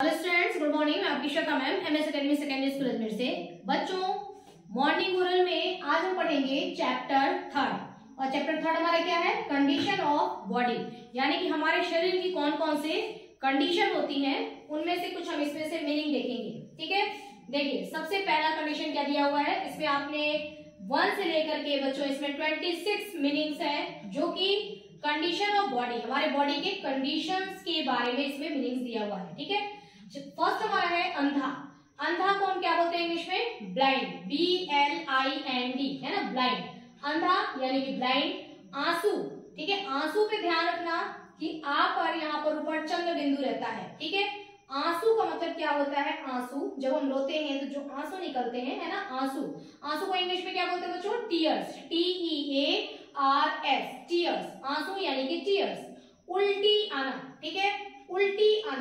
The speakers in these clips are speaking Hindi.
हेलो स्टूडेंट्स गुड मॉर्निंग मैं आपकी Shweta ma'am M S secondary school Ajmer से। बच्चों मॉर्निंग ओरल में आज हम पढ़ेंगे चैप्टर थर्ड और चैप्टर थर्ड हमारा क्या है? कंडीशन ऑफ़ बॉडी यानी कि हमारे शरीर की कौन कौन से कंडीशन होती हैं, उनमें से कुछ हम इसमें से मीनिंग देखेंगे। ठीक है? देखिए, सबसे पहला कंडीशन क्या दिया हुआ है? इसमें आपने वन से लेकर के बच्चों, इसमें ट्वेंटी सिक्स मीनिंग्स है, जो कि कंडीशन ऑफ़ बॉडी हमारे बॉडी के कंडीशंस के बारे में इसमें मीनिंग्स दिया हुआ है। ठीक है? फ़र्स्ट हमारा है अंधा। अंधा को हम क्या बोलते हैं इंग्लिश में? Blind B L I N D है ना? ब्लाइंड अंधा यानी कि ब्लाइंड आँसू। ठीक है? आँसू पे ध्यान रखना कि आ पर यहाँ पर ऊपर चंद्र बिंदु रहता है। ठीक है? आँसू का मतलब क्या होता है? आँसू। जब हम रोते हैं तो जो आँसू निकलते हैं, है ना? आँसू। आँसू को इंग्लिश में क्या बोलते हैं बच्चों? Tears T E A R S tears आँसू यानी कि टीयर्स उल्टी आना। ठीक है? उल्टी आना।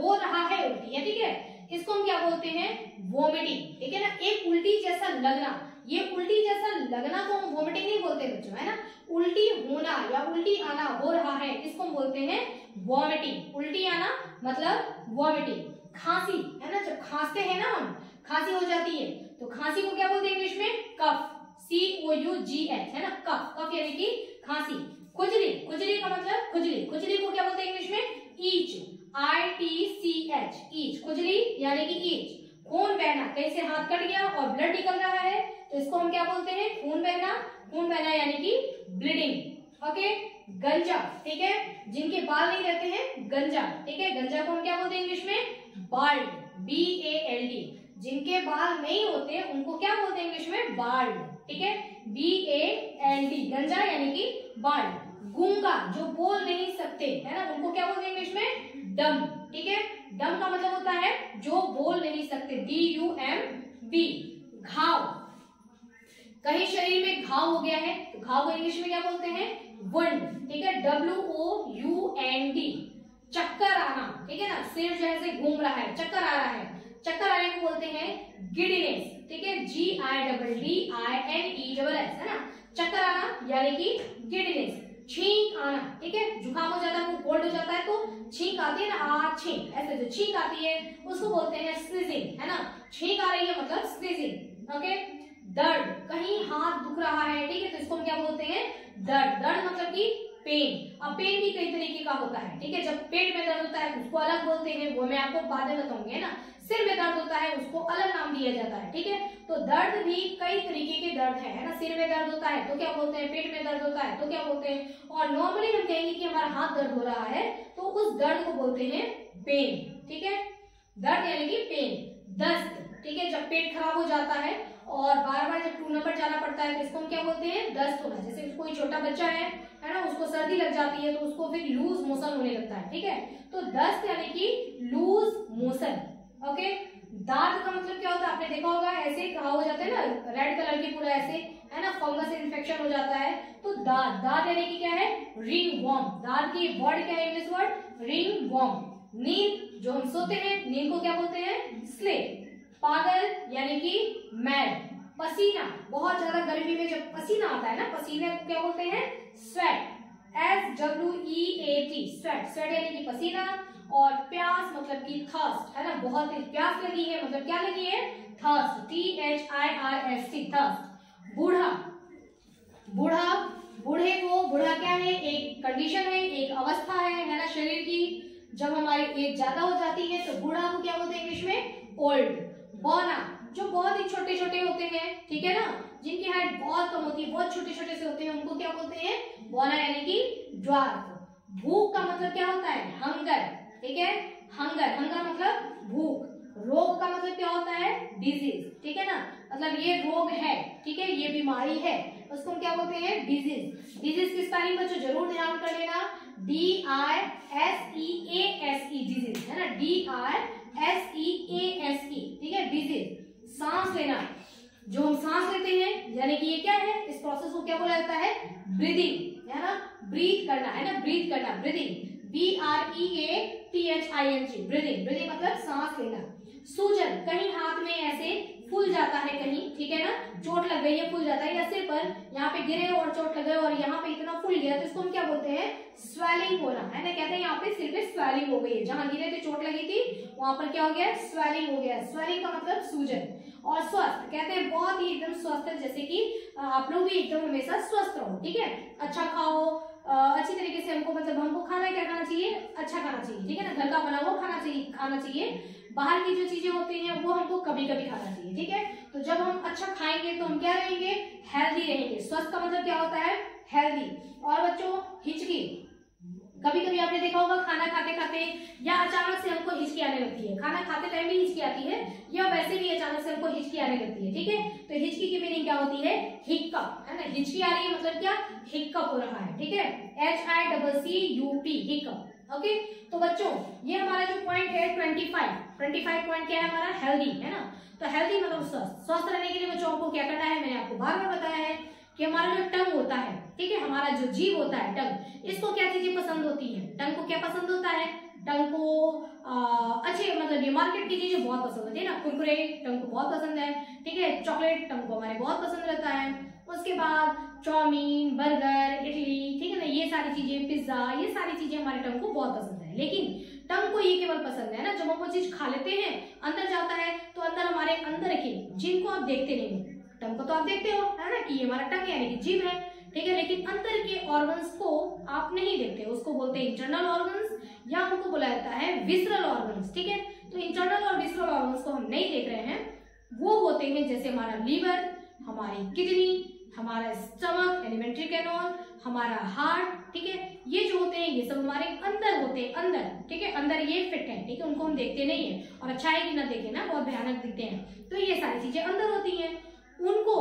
हो रहा है उल्टी, है ठीक है? इसको हम क्या बोलते हैं? वोमिटिंग ठीक है ना? एक उल्टी जैसा लगना, ये उल्टी जैसा लगना को हम वोमिटिंग नहीं बोलते बच्चों, है ना? उल्टी होना या उल्टी आना हो रहा है, इसको हम बोलते हैं वॉमिटिंग उल्टी आना मतलब वॉमिटिंग खांसी, है ना? जब खांसते हैं ना हम, खांसी हो जाती है तो खांसी को क्या बोलते हैं इंग्लिश में? कफ। सी ओ यू जी एच है ना? कफ। कफ यानी कि खांसी। खुजली। खुजली का मतलब खुजली। खुजली को क्या बोलते हैं इंग्लिश में? Itch. I T C H itch, खुजली, यानी कि ईच। खून बहना कहीं से हाथ कट गया और ब्लड निकल रहा है? तो इसको हम क्या बोलते हैं? खून बहना। खून बहना यानी कि ब्लीडिंग ओके गंजा, ठीक है? जिनके बाल नहीं रहते हैं, गंजा, ठीक है? गंजा को हम क्या बोलते हैं इंग्लिश में? Bald B A L D जिनके बाल नहीं होते, उनको क्या बोलते हैं इंग्लिश में? बाल्ड ठीक है? बी ए एल डी गंजा यानी कि बाल्ड गूँगा, जो बोल नहीं सकते है ना उनको क्या बोलते हैं इंग्लिश में डम, ठीक है? डम का मतलब होता है जो बोल नहीं सकते। डी यू एम बी घाव। कहीं शरीर में घाव हो गया है तो घाव को इंग्लिश में क्या बोलते हैं? वंड, ठीक है? W O U N D चक्कर आना, ठीक है ना? सिर जो है घूम रहा है, चक्कर आ रहा है। चक्कर आने को बोलते हैं गिडीनेस, ठीक है? G I double D I N E double S है ना? चक्कर आना, यानी कि गिडीनेस। छींक आना, ठीक है? जुकाम हो जाता है कोल्ड हो जाता है तो छींक आती है ना आ छींक, ऐसे जो छींक आती है, उसको बोलते हैं स्नीजिंग है ना? छींक आ रही है मतलब स्नीजिंग ओके दर्द, कहीं हाथ दुख रहा है, ठीक है? तो इसको हम क्या बोलते हैं? दर्द दर्द मतलब कि पेन अब पेन भी कई तरीके का होता है, ठीक है? जब पेट में दर्द होता है, उसको अलग बोलते हैं, वो मैं आपको बाद में बताऊँगी, है ना? सिर में दर्द होता है उसको अलग नाम दिया जाता है ठीक है? तो दर्द भी कई तरीके के दर्द है, ना? सिर में दर्द होता है तो क्या बोलते हैं? पेट में दर्द होता है तो क्या बोलते हैं? और नॉर्मली हम कहेंगे कि हमारा हाथ दर्द हो रहा है तो उस दर्द को बोलते हैं पेन ठीक है? दर्द यानी कि पेन दस्त ठीक है? जब पेट खराब हो जाता है और बार बार जब टू नंबर जाना पड़ता है तो इसको हम क्या बोलते हैं? दस्त होना। जैसे कोई छोटा बच्चा है है ना? उसको सर्दी लग जाती है तो उसको फिर लूज मोशन होने लगता है ठीक है? तो दस्त यानी कि लूज मोशन ओके दांत का मतलब क्या होता है आपने देखा होगा ऐसे घाव हो जाते हैं ना रेड कलर के पूरा ऐसे, है ना फंगस इन्फेक्शन हो जाता है। तो दांत दांत यानी कि क्या है? रिंग वॉर्म दांत की वर्ड क्या है इंग्लिश वर्ड रिंग वॉर्म नींद, जो हम सोते हैं, नींद को क्या बोलते हैं? स्लेप पागल, यानी कि मैड पसीना। बहुत ज़्यादा गर्मी में जब पसीना आता है ना, पसीने को क्या बोलते हैं? Sweat S W E A T sweat sweat यानी कि पसीना। और प्यास मतलब कि थर्स्ट है ना? बहुत प्यास लगी है मतलब क्या लगी है? Thirst T H I R S T thirst बूढ़ा बूढ़ा, बूढ़े को, बूढ़ा क्या है? एक कंडीशन है, एक अवस्था है है ना शरीर की? जब हमारी एज ज़्यादा हो जाती है तो बूढ़ा को क्या बोलते हैं इंग्लिश में? ओल्ड बौना, जो बहुत ही छोटे छोटे होते हैं, ठीक है ना? जिनकी हाइट बहुत कम होती है, बहुत छोटे छोटे से होते हैं, उनको क्या बोलते हैं? बौना यानी कि ड्वार्फ भूख का मतलब क्या होता है? हंगर ठीक है? हंगर हंगर मतलब भूख. रोग का मतलब क्या होता है? डिज़ीज़ ठीक है ना? मतलब ये रोग है, ठीक है? ये बीमारी है, उसको हम क्या बोलते हैं? डिज़ीज़ डिज़ीज़ की स्पेलिंग बच्चों, ज़रूर ध्यान कर लेना। D I S E A S E disease है ना? D I S E A S E ठीक है? डिज़ीज़ सांस लेना. जो हम सांस लेते हैं, यानी कि ये क्या है? इस प्रोसेस को क्या बोला जाता है? ब्रीदिंग है ना? ब्रीथ करना, है ना? ब्रीथ करना. Breathing B R E A T H I N G breathing breathing मतलब सांस लेना। सूजन, कहीं हाथ में ऐसे फूल जाता है कहीं, ठीक है ना? चोट लग गई है, फूल जाता है, या सिर पर यहाँ पे गिरे और चोट लग गई और यहाँ पे इतना फूल गया तो इसको हम क्या बोलते हैं? स्वेलिंग होना। है ना? कहते हैं यहाँ पे सिर पे स्वेलिंग हो गई है। जहाँ गिरे थे, चोट लगी थी, वहाँ पर क्या हो गया? स्वेलिंग हो गया। स्वेलिंग का मतलब सूजन। और स्वस्थ, कहते हैं बहुत ही एकदम स्वस्थ, जैसे कि आप लोग भी एकदम हमेशा स्वस्थ रहो, ठीक है? अच्छा खाओ अच्छी तरीके से हमको मतलब हमको खाना क्या खाना चाहिए? अच्छा खाना चाहिए, ठीक है ना? घर का बना हुआ खाना चाहिए खाना चाहिए। बाहर की जो चीज़ें होती हैं, वो हमको कभी कभी खाना चाहिए, ठीक है? तो जब हम अच्छा खाएँगे तो हम क्या रहेंगे? हेल्दी रहेंगे। स्वस्थ का मतलब क्या होता है? हेल्दी और बच्चों, हिचकी। कभी कभी आपने देखा होगा, खाना खाते खाते या अचानक से हमको हिचकी आने लगती है। खाना खाते टाइम भी हिचकी आती है, या वैसे भी अचानक से हमको हिचकी आने लगती है, ठीक है? तो हिचकी की मीनिंग क्या होती है? हिक्कप, है ना? हिचकी आ रही है मतलब क्या? हिक्कप हो रहा है, ठीक है? H I double C U P hiccup okay तो बच्चों, ये हमारा जो पॉइंट है twenty five twenty five point क्या है हमारा? हेल्दी है ना? तो हेल्दी मतलब स्वस्थ स्वस्थ रहने के लिए बच्चों आपको क्या करना है? मैंने आपको बार बार बताया है कि हमारा जो टंग होता है, ठीक है? हमारा जो जीव होता है, टंग, इसको क्या चीज़ें पसंद होती है? टंग को क्या पसंद होता है? टंग को अच्छे मतलब ये मार्केट की चीज़ें बहुत पसंद होती है ना। कुरकुरे टंग को बहुत पसंद है, ठीक है? चॉकलेट टंग को हमारे बहुत पसंद रहता है। उसके बाद चाउमीन बर्गर इडली, ठीक है ना? ये सारी चीज़ें पिज्जा ये सारी चीज़ें हमारे टंग को बहुत पसंद है। लेकिन टंग को ये केवल पसंद है ना, जब हम वो चीज़ खा लेते हैं, अंदर जाता है तो अंदर हमारे अंदर के जिनको आप देखते नहीं टंग को तो आप देखते हो, है ना, कि ये हमारा टंग यानी कि जीव है, ठीक है? लेकिन अंदर के ऑर्गन्स को आप नहीं देखते, उसको बोलते हैं इंटरनल ऑर्गन्स या उनको बोला जाता है विसरल ऑर्गन्स ठीक है? तो इंटरनल और विसरल ऑर्गन्स को हम नहीं देख रहे हैं। वो होते हैं जैसे हमारा लीवर हमारी किडनी हमारा स्टमक एलिमेंट्री कैनोल हमारा हार्ट ठीक है? ये जो होते हैं, ये सब हमारे अंदर होते हैं, अंदर, ठीक है? अंदर ये फिट है, ठीक है? उनको हम देखते नहीं है। और अच्छा है कि ना देखे ना, बहुत भयानक दिखते हैं। तो ये सारी चीज़ें अंदर होती हैं। उनको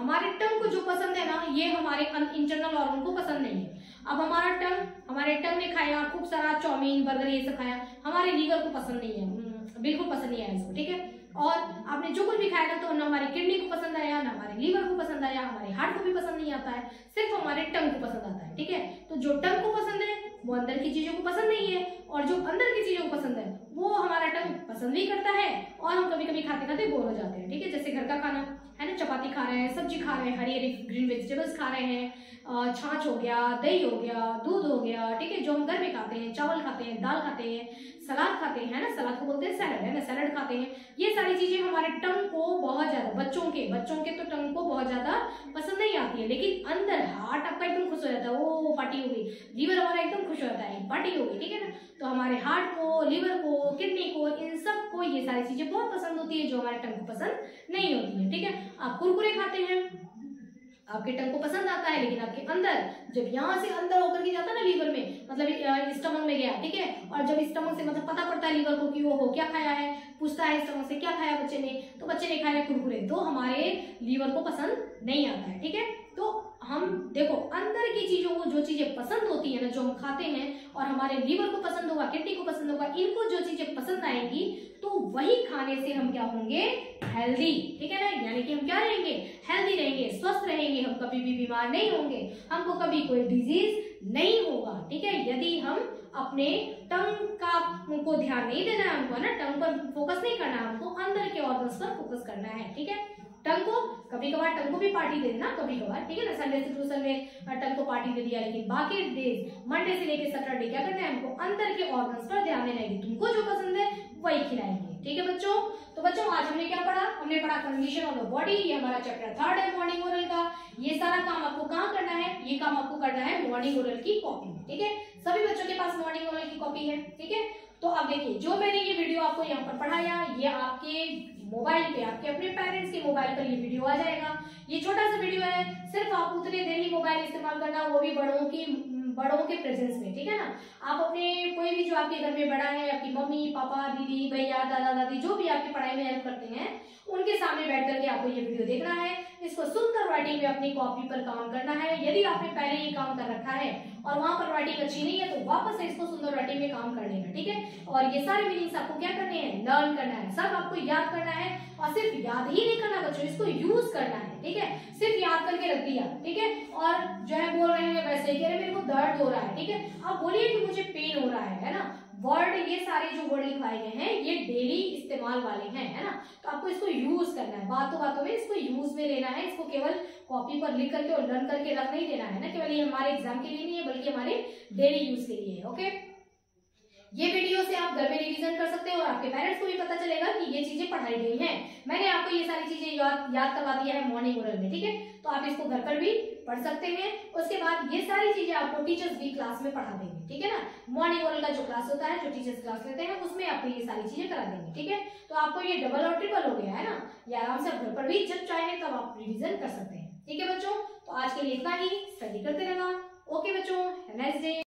हमारे टंग को जो पसंद है ना ये हमारे इंटरनल ऑर्गन को पसंद नहीं है। अब हमारा टंग हमारे टंग ने खाया खूब सारा चाउमीन बर्गर ये सब खाया हमारे लीवर को पसंद नहीं है। हम्म, बिल्कुल पसंद नहीं आया इसको ठीक है? और आपने जो कुछ भी खाया था तो ना हमारी किडनी को पसंद आया ना हमारे लीवर को पसंद आया हमारे हार्ट को भी पसंद नहीं आता है सिर्फ़ हमारे टंग को पसंद आता है ठीक है? तो जो टंग को पसंद है वो अंदर की चीज़ों को पसंद नहीं है और जो अंदर की चीज़ों को पसंद है, वो हमारा टंग पसंद नहीं करता है और हम कभी कभी खाते खाते बोर हो जाते हैं, ठीक है? जैसे घर का खाना, है ना? चपाती खा रहे हैं, सब्ज़ी खा रहे हैं हरी हरी ग्रीन वेजिटेबल्स खा रहे हैं छाछ हो गया, दही हो गया, दूध हो गया, ठीक है? जो हम घर में खाते हैं, चावल खाते हैं, दाल खाते हैं, सलाद खाते हैं ना? सलाद को बोलते हैं सैलड है ना सैलड खाते हैं। ये सारी चीज़ें हमारे टंग को बहुत ज़्यादा, बच्चों के बच्चों के तो टंग को बहुत ज़्यादा पसंद नहीं आती है। लेकिन अंदर हार्ट आपका एकदम खुश हो जाता है वो पार्टी हो गई। लीवर हमारा एकदम खुश हो जाता है पार्टी हो गई, ठीक है ना? तो हमारे हार्ट को लिवर को किडनी को, इन सबको ये सारी चीज़ें बहुत पसंद होती है जो हमारे टंग को पसंद नहीं होती है, ठीक है? आप कुरकुरे खाते हैं, आपके टंग को पसंद आता है, लेकिन आपके अंदर, जब यहाँ से अंदर होकर के जाता है ना लीवर में मतलब स्टमक में गया, ठीक है? और जब स्टमक से मतलब पता पड़ता है लीवर को कि वो हो क्या खाया है? पूछता है स्टमक से, क्या खाया बच्चे ने? तो बच्चे ने खाया कुरकुरे। तो हमारे लीवर को पसंद नहीं आता है, ठीक है? तो हम देखो, अंदर की चीज़ों को, जो चीज़ें पसंद होती है ना, जो हम खाते हैं, और हमारे लीवर को पसंद होगा, किडनी को पसंद होगा, इनको जो चीज़ें पसंद आएँगी तो वही खाने से हम क्या होंगे? हेल्दी ठीक है ना? यानी कि हम क्या रहेंगे? हेल्दी रहेंगे, स्वस्थ रहेंगे, हम कभी भी बीमार नहीं होंगे, हमको कभी कोई डिज़ीज़ नहीं होगा, ठीक है? यदि हम अपने टंग का को ध्यान नहीं देना है हमको ना? टंग पर फोकस नहीं करना है अंदर के ऑर्गन्स पर फोकस करना है, ठीक है? टंग को कभी कभार टंग को भी पार्टी दे देना कभी कभार ठीक है ना? संडे से ट्यूशन में टंग को पार्टी दे दिया, लेकिन बाकी डेज़ मंडे से लेकर सैटरडे क्या करना है हमको? अंदर के ऑर्गन्स पर ध्यान देना है तुमको जो पसंद है, वही खिलाएँगे, ठीक है बच्चों? तो बच्चों, आज हमने क्या पढ़ा? हमने पढ़ा कंडीशन ऑफ़ द बॉडी ये हमारा चैप्टर थर्ड है मॉर्निंग ओरल का। ये सारा काम आपको कहाँ करना है? ये काम आपको करना है मॉर्निंग ओरल की कॉपी ठीक है? सभी बच्चों के पास मॉर्निंग ओरल की कॉपी है, ठीक है? तो अब देखिए, जो मैंने ये वीडियो आपको यहाँ पर पढ़ाया, ये आपके मोबाइल पे, आपके अपने पेरेंट्स के मोबाइल पर ये वीडियो आ जाएगा। ये छोटा सा वीडियो है, सिर्फ़ आप उतने देर ही मोबाइल इस्तेमाल करना वो भी बड़ों की, बड़ों के प्रेजेंस में, ठीक है ना? आप अपने कोई भी जो आपके घर में बड़ा है, आपकी मम्मी, पापा, दीदी, भैया, दादा, दादी, जो भी आपकी पढ़ाई में हेल्प करते हैं, उनके सामने बैठ करके आपको ये वीडियो देखना है। इसको सुनकर राइटिंग में अपनी कॉपी पर काम करना है। यदि आपने पहले ही काम कर रखा है और वहाँ पर राइटिंग अच्छी नहीं है तो वापस से इसको सुंदर राइटिंग में काम कर लेना ठीक है? और ये सारे मीनिंग्स आपको क्या करने हैं? लर्न करना है। सब आपको याद करना है और सिर्फ़ याद ही नहीं करना बच्चों, इसको यूज़ करना है, ठीक है? सिर्फ़ याद करके रख दिया, ठीक है? और जो है बोल रहे हैं, वैसे कह रहे मेरे को दर्द हो रहा है, ठीक है? आप बोलिए कि मुझे पेन हो रहा है है ना? वर्ड ये सारे जो वर्ड लिखवाए गए हैं, ये डेली इस्तेमाल वाले हैं, है ना? आपको इसको यूज़ करना है। बातों बातों में इसको यूज़ में लेना है। इसको केवल कॉपी पर लिख करके और लर्न करके रख नहीं देना है ना। केवल ये हमारे एग्ज़ाम के लिए नहीं है, बल्कि हमारे डेली यूज़ के लिए है ओके ये वीडियो से आप घर में रिवीजन कर सकते हैं और आपके पेरेंट्स को भी पता चलेगा कि ये चीज़ें पढ़ाई गई हैं। मैंने आपको ये सारी चीज़ें याद याद करवा दिया है मॉर्निंग ओरल में, ठीक है? तो आप इसको घर पर भी पढ़ सकते हैं। उसके बाद ये सारी चीज़ें आपको टीचर्स भी क्लास में पढ़ा देंगे, ठीक है ना? मॉर्निंग ओरल का जो क्लास होता है, जो टीचर्स क्लास लेते हैं, उसमें आपको ये सारी चीज़ें करा देंगे, ठीक है? तो आपको ये डबल और ट्रिपल हो गया, है ना? ये आराम से आप घर पर भी जब चाहे तब आप रिविजन कर सकते हैं, ठीक है बच्चों? तो आज के लिए इतना ही। स्टडी करते रहना। ओके बच्चों नेक्स्ट डे